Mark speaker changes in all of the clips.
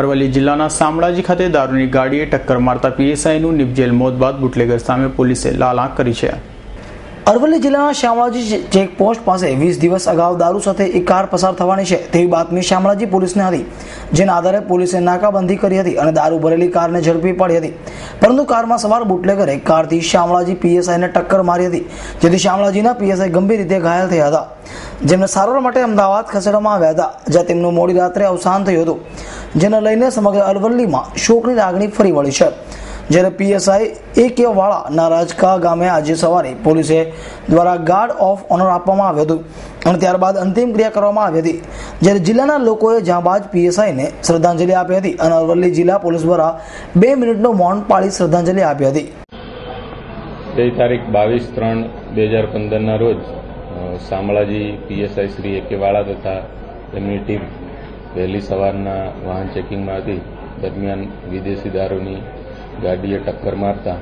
Speaker 1: અરવલ્લી જિલ્લાના શામળાજી ખાતે દારૂની ગાડીએ ટક્કર મારતા પીએસઆઈનું નિપજેલ મોત બાદ બુટલેગર સામે પોલીસે લાલ આંખ કરી છે.
Speaker 2: અરવલ્લી જિલ્લાના શામળાજી ચેકપોસ્ટ પાસે વીસ દિવસ અગાઉ દારૂ સાથે એક કાર પસાર થવાની છે તેવી બાતમી શામળાજી પોલીસને હતી, જેના આધારે પોલીસે નાકાબંધી કરી હતી અને દારૂ ભરેલી કારને ઝડપી પાડી હતી. પરંતુ કારમાં સવાર બુટલેગરે કારથી શામળાજી પીએસઆઈને ટક્કર મારી હતી, જેથી શામળાજીના પીએસઆઈ ગંભીર રીતે ઘાયલ થયા હતા. જેમને સારવાર માટે અમદાવાદ ખસેડવામાં આવ્યા હતા, જ્યાં તેમનું મોડી રાત્રે અવસાન થયું હતું. જેને લઈને સમગ્ર અરવલ્લીમાં શોકની લાગણી ફરી વળી છે. જ્યારે પીએસઆઈ એ કે વાળા નારાજકા ગામે આજે સવારે પોલીસે દ્વારા ગાર્ડ ઓફ ઓનર આપવામાં આવ્યું હતું અને ત્યારબાદ અંતિમ ક્રિયા કરવામાં આવી હતી. જ્યારે જિલ્લાના લોકોએ જાંબાજ પીએસઆઈને શ્રદ્ધાંજલિ આપી હતી અને અરવલ્લી જિલ્લા પોલીસ દ્વારા બે મિનિટનો મૌન પાળી શ્રદ્ધાંજલિ આપી હતી.
Speaker 3: ગઈ તારીખ બાવીસ ત્રણ બે હજાર પંદરના રોજ શામળાજી પીએસઆઈ શ્રી એકેવાળા તથા તેમની ટીમ વહેલી સવારના વાહન ચેકિંગમાં હતી દરમિયાન વિદેશી દારૂની ગાડીએ ટક્કર મારતા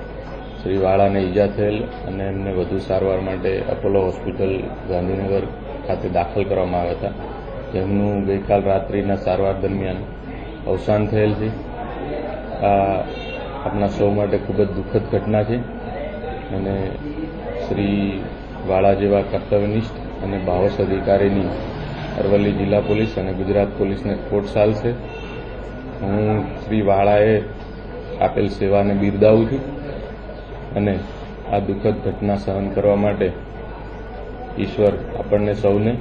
Speaker 3: શ્રી વાળાને ઈજા થયેલ અને એમને વધુ સારવાર માટે અપોલો હોસ્પિટલ ગાંધીનગર ખાતે દાખલ કરવામાં આવ્યા હતા. જેમનું ગઈકાલ રાત્રિના સારવાર દરમિયાન અવસાન થયેલ છે. આ આપણા સૌ માટે ખૂબ જ દુઃખદ ઘટના છે અને શ્રી વાળા જેવા કર્તવ્યનિષ્ઠ અને ભાવસ અધિકારીની અરવલ્લી જિલ્લા પોલીસ અને ગુજરાત પોલીસને કોટ ચાલશે હું શ્રી વાળાએ આપેલ સેવાને બિરદાવું છું અને આ દુઃખદ ઘટના સહન કરવા માટે ઈશ્વર આપણને સૌને,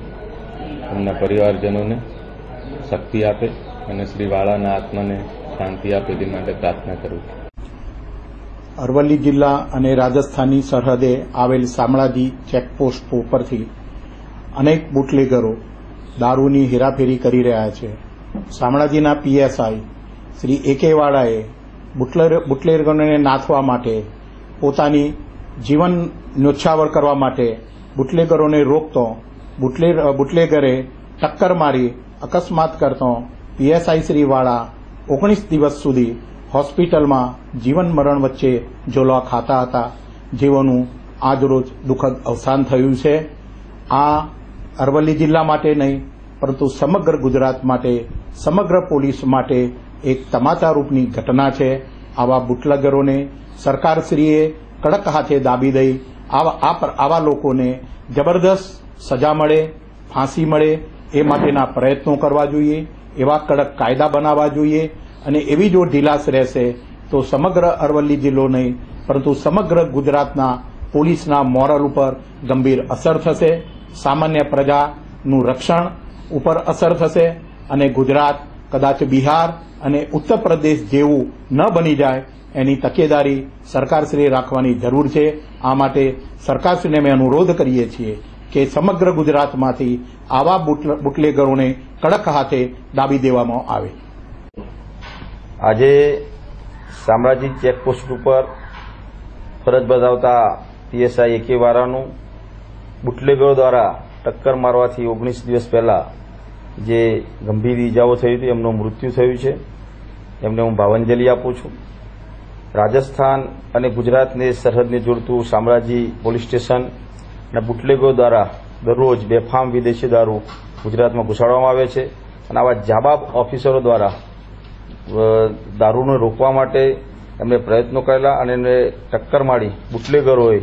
Speaker 3: એમના પરિવારજનોને શક્તિ આપે અને શ્રી વાળાના આત્માને શાંતિ આપે તે માટે પ્રાર્થના કરું છું.
Speaker 4: અરવલ્લી જિલ્લા અને રાજસ્થાનની સરહદે આવેલ શામળાજી ચેકપોસ્ટ ઉપરથી અનેક બુટલેગરો દારૂની હેરાફેરી કરી રહ્યા છે. શામળાજીના પીએસઆઈ શ્રી એકેવાળાએ બુટલેર- બુટલેગરોને નાથવા માટે પોતાની જીવન ન્યોછાવર કરવા માટે બુટલેગરોને રોકતો, બુટલેર, બુટલેગરે ટક્કર મારી અકસ્માત કરતો પીએસઆઈ શ્રી વાળા ઓગણીસ દિવસ સુધી હોસ્પિટલમાં જીવન મરણ વચ્ચે જોલવા ખાતા હતા. જેઓનું આજરોજ દુઃખદ અવસાન થયું છે. આ અરવલ્લી જિલ્લા માટે નહીં, પરંતુ સમગ્ર ગુજરાત માટે, સમગ્ર પોલીસ માટે એક તમાચારૂપની ઘટના છે. આવા બુટલગરોને સરકારશ્રીએ કડક હાથે દાબી દઈ, આવા આવા લોકોને જબરદસ્ત સજા મળે, ફાંસી મળે, એ માટેના પ્રયત્નો કરવા જોઈએ, એવા કડક કાયદા બનાવવા જોઈએ, અને એવી જો ઢીલાસ રહેશે તો સમગ્ર અરવલ્લી જિલ્લો નહીં, પરંતુ સમગ્ર ગુજરાતના પોલીસના મોરલ ઉપર ગંભીર અસર થશે. સામાન્ય પ્રજાનું રક્ષણ ઉપર અસર થશે અને ગુજરાત, કદાચ બિહાર અને ઉત્તર પ્રદેશ જેવું ન બની જાય, એની તકેદારી સરકારશ્રીએ રાખવાની જરૂર છે. આ માટે સરકારશ્રીને અમે અનુરોધ કરીએ છીએ કે સમગ્ર ગુજરાતમાંથી આવા બુટલ- બુટલેગરોને કડક હાથે દાબી દેવામાં આવે.
Speaker 5: આજે શામળાજી ચેકપોસ્ટ ઉપર ફરજ બજાવતા પીએસઆઈ એકેવાળાનું બુટલેગરો દ્વારા ટક્કર મારવાથી ઓગણીસ દિવસ પહેલા જે ગંભીર ઈજાઓ થઈ હતી, એમનું મૃત્યુ થયું છે. એમને હું ભાવાંજલિ આપું છું. રાજસ્થાન અને ગુજરાતને સરહદને જોડતું શામળાજી પોલીસ સ્ટેશન અને બુટલેગરો દ્વારા દરરોજ બેફામ વિદેશી દારૂ ગુજરાતમાં ઘુસાડવામાં આવે છે અને આવા જાબાબ ઓફિસરો દ્વારા દારૂને રોકવા માટે એમણે પ્રયત્નો કરેલા અને એમને ટક્કર મારી બુટલેગરોએ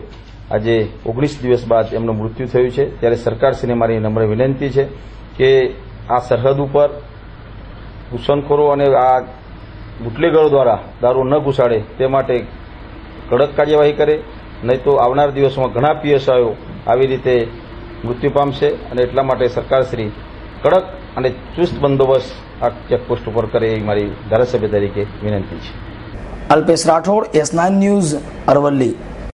Speaker 5: આજે ઓગણીસ દિવસ બાદ એમનું મૃત્યુ થયું છે. ત્યારે સરકારશ્રીને મારી નમ્ર વિનંતી છે કે આ સરહદ ઉપર ઘૂસણખોરો અને આ બુટલેગરો દ્વારા દારૂ ન ઘુસાડે તે માટે કડક કાર્યવાહી કરે. નહીં તો આવનાર દિવસોમાં ઘણા પીએસઆઈઓ આવી રીતે મૃત્યુ પામશે અને એટલા માટે સરકારશ્રી કડક અને ચુસ્ત બંદોબસ્ત આ ચેકપોસ્ટ ઉપર કરે એ મારી ધારાસભ્ય તરીકે વિનંતી છે.
Speaker 2: Alpesh Rathod, S nine news Aravalli.